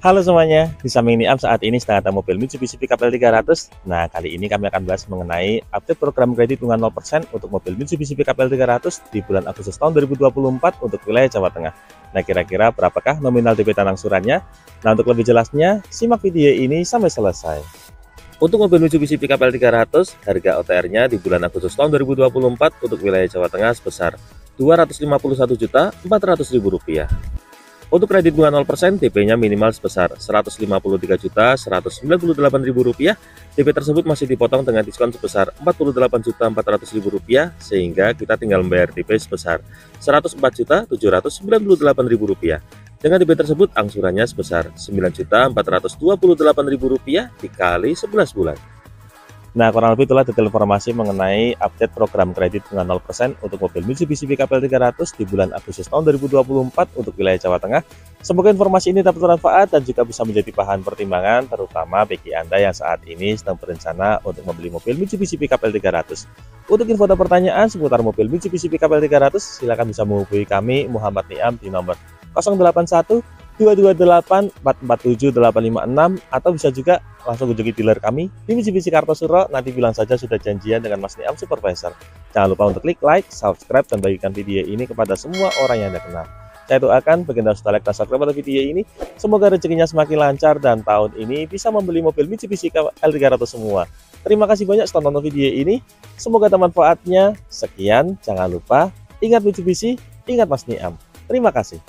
Halo semuanya, di samping Niam saat ini sedang ada mobil Mitsubishi Pickup L300. Nah, kali ini kami akan bahas mengenai update program kredit bunga 0% untuk mobil Mitsubishi Pickup L300 di bulan Agustus tahun 2024 untuk wilayah Jawa Tengah. Nah, kira-kira berapakah nominal DP tanah angsurannya? Nah, untuk lebih jelasnya, simak video ini sampai selesai. Untuk mobil Mitsubishi Pickup L300, harga OTR-nya di bulan Agustus tahun 2024 untuk wilayah Jawa Tengah sebesar Rp251.400.000. Untuk kredit bunga 0%, DP-nya minimal sebesar Rp153.198.000. DP tersebut masih dipotong dengan diskon sebesar Rp48.400.000 sehingga kita tinggal membayar DP sebesar Rp104.798.000. Dengan DP tersebut angsurannya sebesar Rp9.428.000 dikali 11 bulan. Nah, kurang lebih itulah detail informasi mengenai update program kredit bunga 0% untuk mobil Mitsubishi Pickup L300 di bulan Agustus tahun 2024 untuk wilayah Jawa Tengah. Semoga informasi ini dapat bermanfaat dan juga bisa menjadi bahan pertimbangan terutama bagi Anda yang saat ini sedang berencana untuk membeli mobil Mitsubishi Pickup L300. Untuk info dan pertanyaan seputar mobil Mitsubishi Pickup L300, silakan bisa menghubungi kami Muhammad Niam di nomor 081 228 447 856 atau bisa juga langsung kunjungi dealer kami di Mitsubishi Kartosuro. Nanti bilang saja sudah janjian dengan Mas Niam Supervisor. Jangan lupa untuk klik like, subscribe dan bagikan video ini kepada semua orang yang Anda kenal. Saya doakan baginda sudah like dan subscribe pada video ini. Semoga rezekinya semakin lancar dan tahun ini bisa membeli mobil Mitsubishi L300 semua. Terima kasih banyak sudah nonton video ini. Semoga manfaatnya. Sekian jangan lupa. Ingat Mitsubishi ingat Mas Niam. Terima kasih